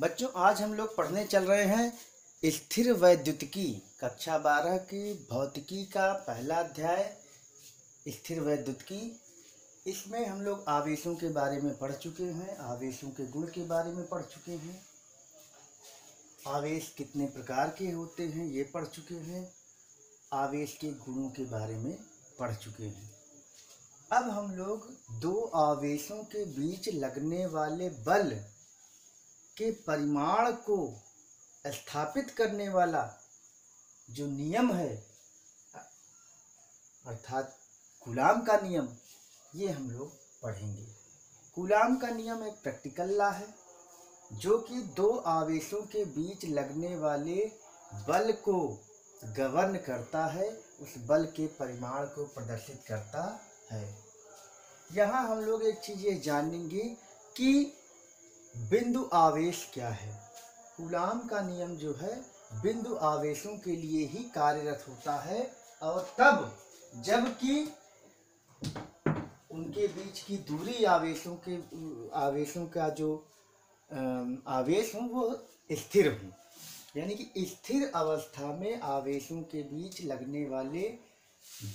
बच्चों, आज हम लोग पढ़ने चल रहे हैं स्थिर वैद्युतिकी, कक्षा बारह की भौतिकी का पहला अध्याय, स्थिर वैद्युतिकी। इसमें हम लोग आवेशों के बारे में पढ़ चुके हैं, आवेशों के गुण के बारे में पढ़ चुके हैं। आवेश कितने प्रकार के होते हैं, ये पढ़ चुके हैं। आवेश के गुणों के बारे में पढ़ चुके हैं। अब हम लोग दो आवेशों के बीच लगने वाले बल के परिमाण को स्थापित करने वाला जो नियम है, अर्थात गुलाम का नियम, ये हम लोग पढ़ेंगे। गुलाम का नियम एक प्रैक्टिकल ला है, जो कि दो आवेशों के बीच लगने वाले बल को गवर्न करता है, उस बल के परिमाण को प्रदर्शित करता है। यहाँ हम लोग एक चीज़ ये जानेंगे कि बिंदु आवेश क्या है? गुलाम का नियम जो है, बिंदु आवेशों के लिए ही कार्यरत होता है और तब, जबकि उनके बीच की दूरी आवेशों के, आवेशों का जो आवेश हो, वो स्थिर हो। यानी कि स्थिर अवस्था में आवेशों के बीच लगने वाले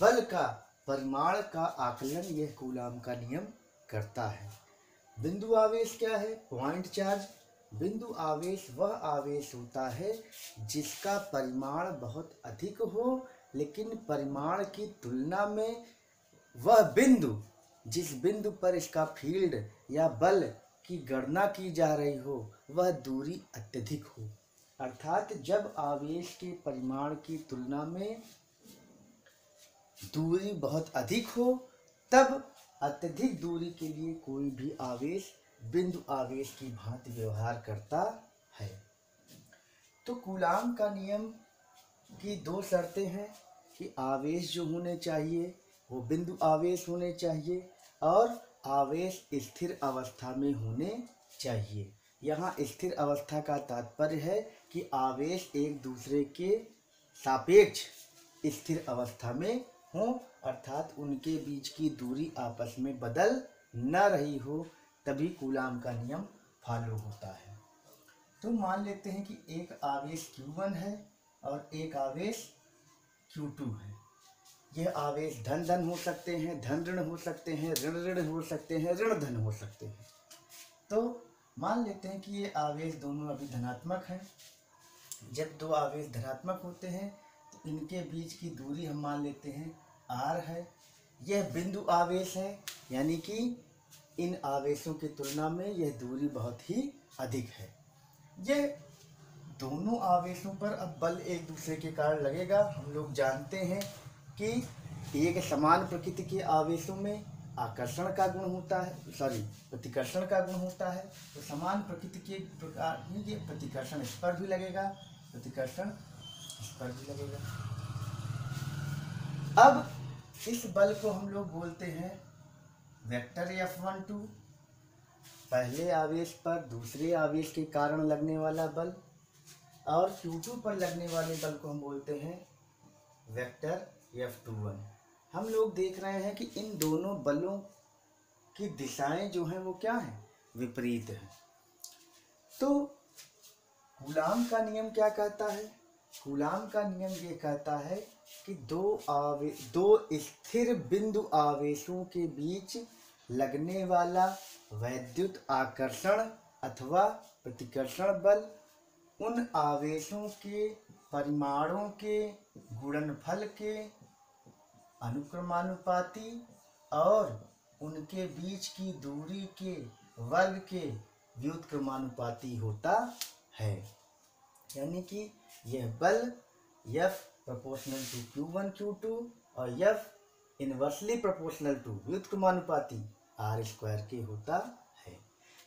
बल का, परिमाण का आकलन यह गुलाम का नियम करता है। बिंदु आवेश क्या है? पॉइंट चार्ज बिंदु आवेश वह आवेश होता है जिसका परिमाण बहुत अधिक हो, लेकिन परिमाण की तुलना में वह बिंदु, जिस बिंदु पर इसका फ़ील्ड या बल की गणना की जा रही हो, वह दूरी अत्यधिक हो। अर्थात जब आवेश के परिमाण की तुलना में दूरी बहुत अधिक हो, तब अत्यधिक दूरी के लिए कोई भी आवेश, बिंदु आवेश की भांति व्यवहार करता है। तो कूलाम का नियम की दो शर्तें हैं कि आवेश जो होने चाहिए, वो बिंदु आवेश होने चाहिए और आवेश स्थिर अवस्था में होने चाहिए। यहाँ स्थिर अवस्था का तात्पर्य है कि आवेश एक दूसरे के सापेक्ष स्थिर अवस्था में हो, अर्थात उनके बीच की दूरी आपस में बदल न रही हो, तभी कूलाम का नियम फॉलो होता है। तो मान लेते हैं कि एक आवेश Q1 है और एक आवेश Q2 है। यह आवेश धन धन हो सकते हैं, धन ऋण हो सकते हैं, ऋण ऋण हो सकते हैं, ऋण धन हो सकते हैं। तो मान लेते हैं कि ये आवेश दोनों अभी धनात्मक हैं। जब दो आवेश धनात्मक होते हैं तो इनके बीच की दूरी हम मान लेते हैं आर है। यह बिंदु आवेश है, यानी कि इन आवेशों की तुलना में यह दूरी बहुत ही अधिक है। यह दोनों आवेशों पर अब बल एक दूसरे के कारण लगेगा। हम लोग जानते हैं कि एक समान प्रकृति के आवेशों में आकर्षण का गुण होता है सॉरी प्रतिकर्षण का गुण होता है। तो समान प्रकृति के प्रकार ये प्रतिकर्षण इस पर भी लगेगा, प्रतिकर्षण इस पर भी लगेगा। अब इस बल को हम लोग बोलते हैं वेक्टर एफ़ वन टू पहले आवेश पर, दूसरे आवेश के कारण लगने वाला बल और क्यू टू पर लगने वाले बल को हम बोलते हैं वेक्टर एफ़ टू वन हम लोग देख रहे हैं कि इन दोनों बलों की दिशाएँ जो हैं वो क्या हैं? विपरीत हैं। तो गुलाम का नियम क्या कहता है? गुलाम का नियम ये कहता है कि दो आवे, दो स्थिर बिंदु आवेशों के बीच लगने वाला वैद्युत आकर्षण अथवा प्रतिकर्षण बल उन आवेशों के परिमाणों के गुणनफल के अनुक्रमानुपाती और उनके बीच की दूरी के वर्ग के व्युत्क्रमानुपाती होता है। यानी कि यह बल F proportional to Q one Q two और F इनवर्सली प्रोपोर्शनल टू व्युत्क्रमानुपाती आर स्क्वायर के होता है।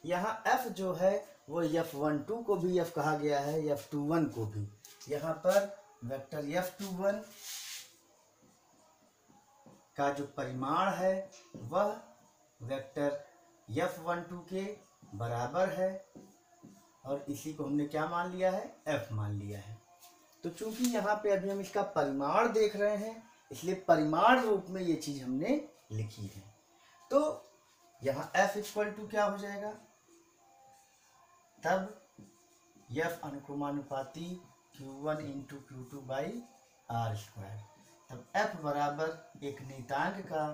यहाँ F जो है, वो एफ़ वन टू को भी F कहा गया है एफ़ टू वन को भी। यहाँ पर वेक्टर एफ़ टू वन का जो परिमाण है, वह वेक्टर एफ़ वन टू के बराबर है। और इसी को हमने क्या मान लिया है? एफ़ मान लिया है। तो चूँकि यहाँ पे अभी हम इसका परिमाण देख रहे हैं, इसलिए परिमाण रूप में ये चीज़ हमने लिखी है। तो यहाँ एफ़ इक्वल टू क्या हो जाएगा? तब F अनुक्रमानुपाती Q one into Q two by R square तब एफ़ बराबर एक नियतांक का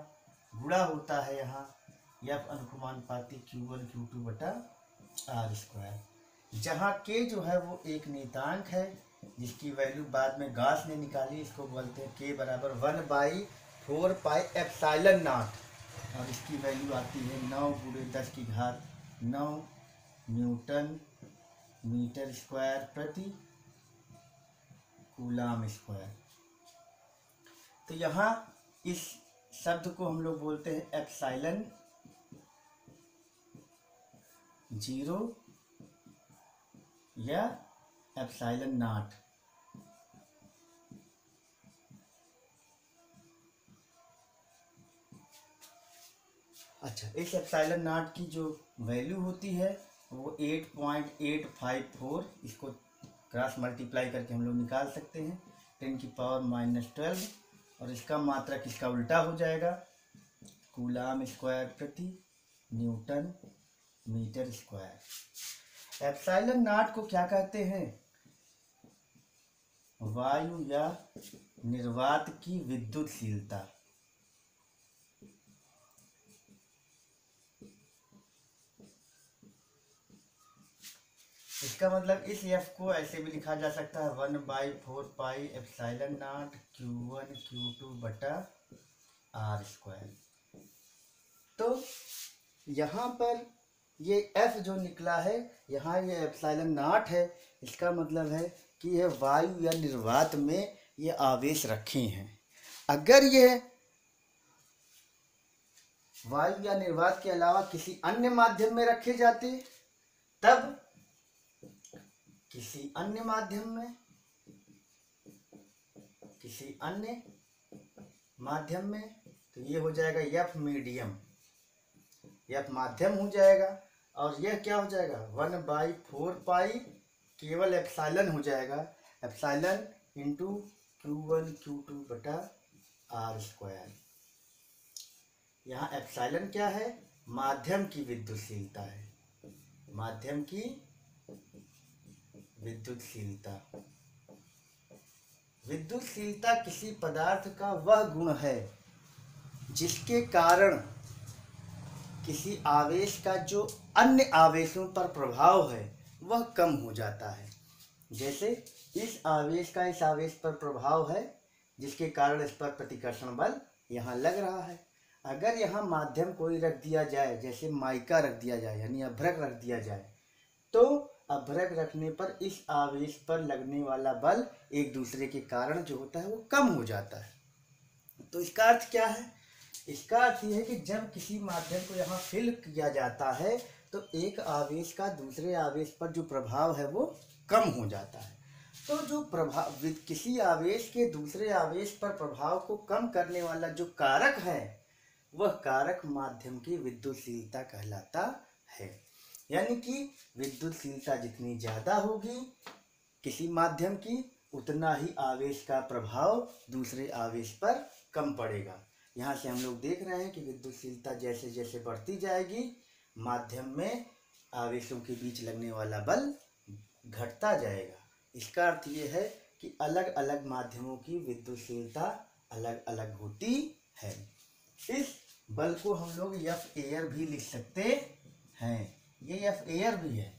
गुणा होता है यहाँ। एफ़ अनुक्रमानुपाती क्यू वन क्यू टू बटा आर स्क्वायर जहाँ के जो है वो एक नियतांक है जिसकी वैल्यू बाद में गास ने निकाली, इसको बोलते हैं के बराबर one by four pi epsilon naught और इसकी वैल्यू आती है नौ गुड़े दस की घात नौ न्यूटन मीटर स्क्वायर प्रति कूलाम स्क्वायर तो यहाँ इस शब्द को हम लोग बोलते हैं एप्साइलन ज़ीरो या एप्साइलन नाट अच्छा इस एप्साइलन नाट की जो वैल्यू होती है, वो eight point eight five four इसको क्रॉस मल्टीप्लाई करके हम लोग निकाल सकते हैं। टेन की पावर माइनस ट्वेल्व और इसका मात्रा किसका उल्टा हो जाएगा? कूलाम स्क्वायर प्रति newton metre square epsilon naught को क्या कहते हैं? वायु या निर्वात की विद्युतशीलता। इसका मतलब इस एफ़ को ऐसे भी लिखा जा सकता है, one by four pi epsilon naught Q one Q two बटा आर स्क्वायर। तो यहाँ पर ये एफ़ जो निकला है, यहाँ ये एप्साइलन नाट है, इसका मतलब है कि यह वायु या निर्वात में ये आवेश रखे हैं। अगर यह वायु या निर्वात के अलावा किसी अन्य माध्यम में रखे जाते, तब किसी अन्य माध्यम में, किसी अन्य माध्यम में तो ये हो जाएगा यफ मीडियम यफ माध्यम हो जाएगा और यह क्या हो जाएगा? वन बाई फोर पाई केवल एप्साइलन हो जाएगा epsilon into Q one Q two बटा आर स्क्वायर यहाँ एप्साइलन क्या है? माध्यम की विद्युतशीलता है। माध्यम की विद्युतशीलता। विद्युतशीलता किसी पदार्थ का वह गुण है, जिसके कारण किसी आवेश का जो अन्य आवेशों पर प्रभाव है वह कम हो जाता है। जैसे इस आवेश का इस आवेश पर प्रभाव है, जिसके कारण इस पर प्रतिकर्षण बल यहाँ लग रहा है। अगर यहाँ माध्यम कोई रख दिया जाए, जैसे माइका रख दिया जाए, यानी अभ्रक रख दिया जाए तो अभ्रक रखने पर इस आवेश पर लगने वाला बल एक दूसरे के कारण जो होता है, वो कम हो जाता है। तो इसका अर्थ क्या है? इसका अर्थ ये है कि जब किसी माध्यम को यहाँ फिल किया जाता है तो एक आवेश का दूसरे आवेश पर जो प्रभाव है वो कम हो जाता है। तो जो प्रभाव किसी आवेश के दूसरे आवेश पर प्रभाव को कम करने वाला जो कारक है, वह कारक माध्यम की विद्युतशीलता कहलाता है। यानी कि विद्युतशीलता जितनी ज़्यादा होगी किसी माध्यम की, उतना ही आवेश का प्रभाव दूसरे आवेश पर कम पड़ेगा। यहाँ से हम लोग देख रहे हैं कि विद्युतशीलता जैसे जैसे बढ़ती जाएगी, माध्यम में आवेशों के बीच लगने वाला बल घटता जाएगा। इसका अर्थ ये है कि अलग अलग माध्यमों की विद्युतशीलता अलग अलग होती है। इस बल को हम लोग यफ एयर भी लिख सकते हैं। ये यफ एयर भी है।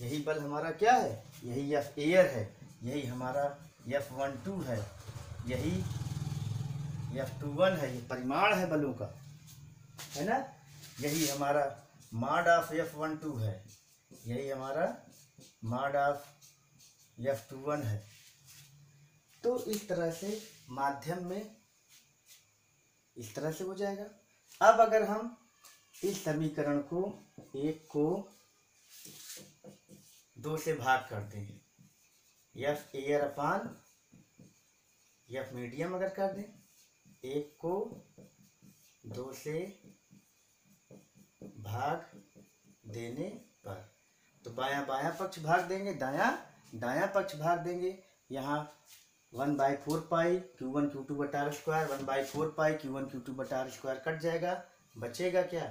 यही बल हमारा क्या है? यही यफ एयर है। यही हमारा यफ वन टू है। यही यफ टू वन है, ये परिमाण है बलों का, है ना? यही हमारा माड ऑफ़ एफ़ वन टू है। यही हमारा माड ऑफ़ एफ़ टू वन है। तो इस तरह से माध्यम में इस तरह से हो जाएगा। अब अगर हम इस समीकरण को एक को दो से भाग करते हैं यफ एयर अपान यफ मीडियम अगर कर दें एक को दो से भाग देने पर। तो बायां बायां पक्ष भाग देंगे, दायां दायां पक्ष भाग देंगे। यहाँ one by four pi, Q one, Q two बटा square, one by four pi, Q one, Q two बटा स्क्वायर कट जाएगा। बचेगा क्या?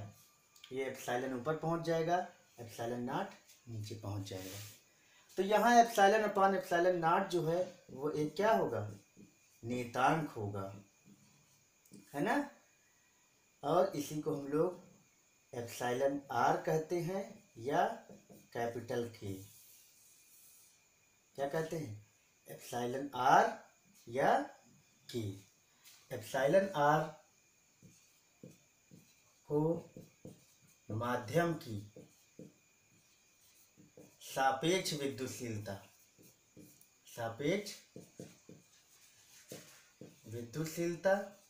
ये एप्साइलन ऊपर पहुँच जाएगा एप्साइलन नाट नीचे पहुँच जाएगा। तो यहाँ एप्साइलन अपान एप्साइलन नाट जो है, वो एक क्या होगा? नेतांक होगा। है ना? और इसी को हम लोग एप्साइलन आर कहते हैं या कैपिटल के। क्या कहते हैं? एप्साइलन आर या के। एप्साइलन आर को माध्यम की सापेक्ष विद्युतशीलता सापेक्ष विद्युतशीलता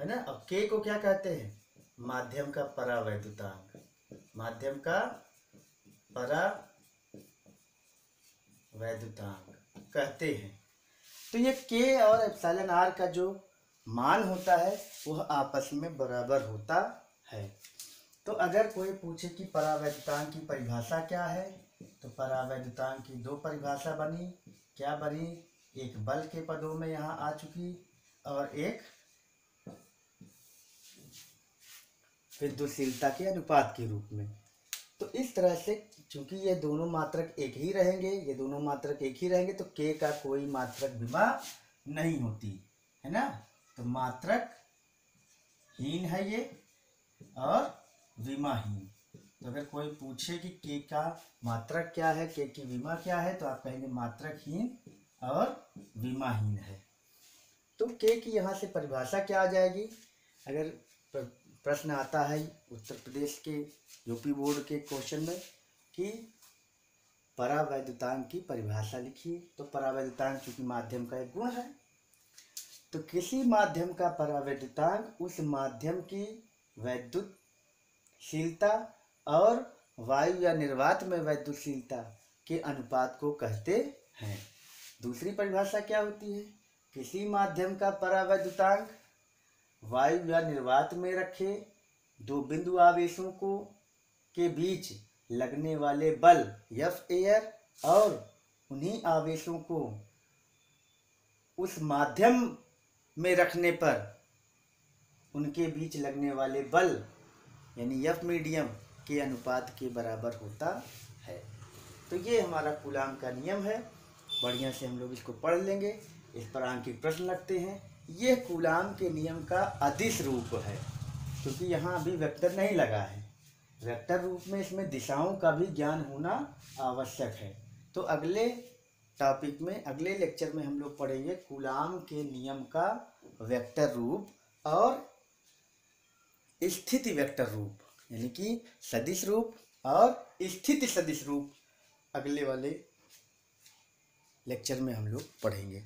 है ना? अब के को क्या कहते हैं? माध्यम का परावैद्युतांक माध्यम का परा वैद्युतांक कहते हैं। तो ये के और एप्सिलॉन आर का जो मान होता है, वह आपस में बराबर होता है। तो अगर कोई पूछे कि परावैद्युतांक की परिभाषा क्या है तो परावैद्युतांक की दो परिभाषा बनी। क्या बनी? एक बल के पदों में यहाँ आ चुकी और एक विद्युतशीलता के अनुपात के रूप में। तो इस तरह से चूँकि ये दोनों मात्रक एक ही रहेंगे, ये दोनों मात्रक एक ही रहेंगे तो के का कोई मात्रक विमा नहीं होती, है ना? तो मात्रक हीन है ये और विमाहीन। तो अगर कोई पूछे कि के का मात्रक क्या है के की विमा क्या है तो आप कहेंगे मात्रकहीन और विमाहीन है। तो के की यहाँ से परिभाषा क्या आ जाएगी? अगर प्रश्न आता है उत्तर प्रदेश के यूपी बोर्ड के क्वेश्चन में कि परावैद्युतांक की परिभाषा लिखिए। तो परावैद्युतांक चूँकि माध्यम का एक गुण है तो किसी माध्यम का परावैद्युतांक उस माध्यम की वैद्युतशीलता और वायु या निर्वात में वैद्युतशीलता के अनुपात को कहते हैं। दूसरी परिभाषा क्या होती है? किसी माध्यम का परावैद्युतांक वायु या निर्वात में रखे। दो बिंदु आवेशों को, के बीच लगने वाले बल यफ एयर और उन्हीं आवेशों को उस माध्यम में रखने पर उनके बीच लगने वाले बल, यानी यफ मीडियम के अनुपात के बराबर होता है। तो ये हमारा कुलाम का नियम है। बढ़िया से हम लोग इसको पढ़ लेंगे। इस पर आंकिक प्रश्न लगते हैं। यह कूलाम के नियम का अधिस रूप है, क्योंकि यहाँ अभी वेक्टर नहीं लगा है। वेक्टर रूप में इसमें दिशाओं का भी ज्ञान होना आवश्यक है। तो अगले टॉपिक में, अगले लेक्चर में हम लोग पढ़ेंगे कूलाम के नियम का वेक्टर रूप और स्थिति वेक्टर रूप, यानी कि सदिश रूप और स्थिति सदिश रूप। अगले वाले लेक्चर में हम लोग पढ़ेंगे।